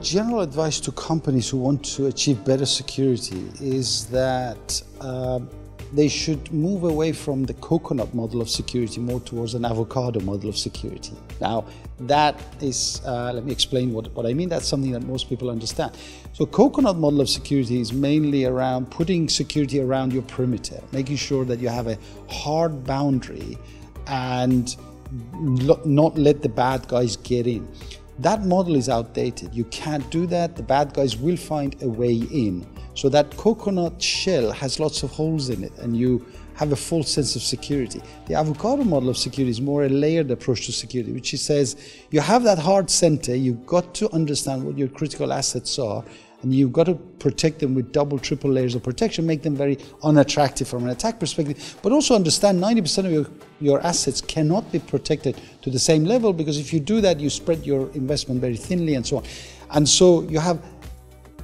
general advice to companies who want to achieve better security is that uh, they should move away from the coconut model of security more towards an avocado model of security. Now, that is, uh, let me explain what, what I mean. That's something that most people understand. So, coconut model of security is mainly around putting security around your perimeter, making sure that you have a hard boundary and not let the bad guys get in. That model is outdated. You can't do that. The bad guys will find a way in. So that coconut shell has lots of holes in it and you have a false sense of security. The avocado model of security is more a layered approach to security, which he says you have that hard center, you've got to understand what your critical assets are, and you've got to protect them with double, triple layers of protection, make them very unattractive from an attack perspective, but also understand 90% of your, your assets cannot be protected to the same level because if you do that, you spread your investment very thinly and so on. And so you have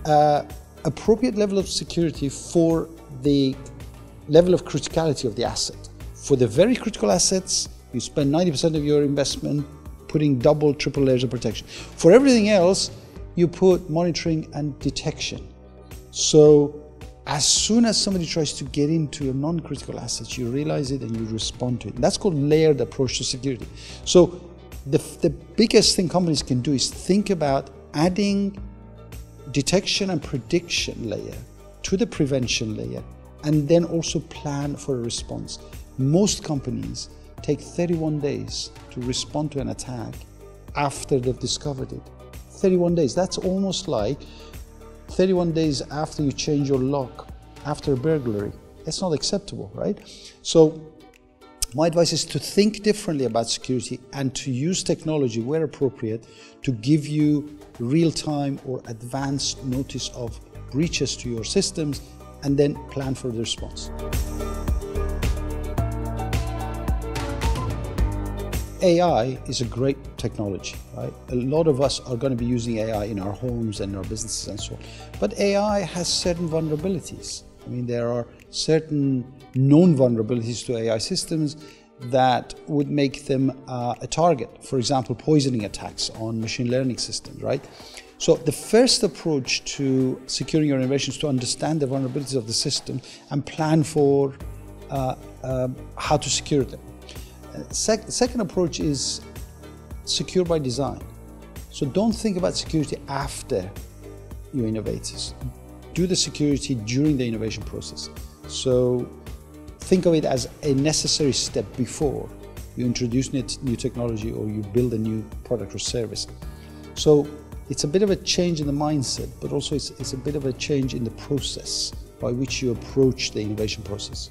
uh, appropriate level of security for the level of criticality of the asset. For the very critical assets, you spend 90% of your investment putting double, triple layers of protection. For everything else, you put monitoring and detection. So as soon as somebody tries to get into your non-critical assets, you realize it and you respond to it. And that's called layered approach to security. So the, the biggest thing companies can do is think about adding detection and prediction layer to the prevention layer and then also plan for a response. Most companies take 31 days to respond to an attack after they've discovered it. 31 days, that's almost like 31 days after you change your lock after burglary. That's not acceptable, right? So my advice is to think differently about security and to use technology where appropriate to give you real-time or advanced notice of breaches to your systems and then plan for the response. AI is a great technology, right? A lot of us are going to be using AI in our homes and our businesses and so on. But AI has certain vulnerabilities. I mean, there are certain known vulnerabilities to AI systems that would make them uh, a target. For example, poisoning attacks on machine learning systems, right? So the first approach to securing your innovations is to understand the vulnerabilities of the system and plan for uh, uh, how to secure them. Sec second approach is secure by design. So don't think about security after you innovate. Do the security during the innovation process. So think of it as a necessary step before you introduce new technology or you build a new product or service. So it's a bit of a change in the mindset, but also it's, it's a bit of a change in the process by which you approach the innovation process.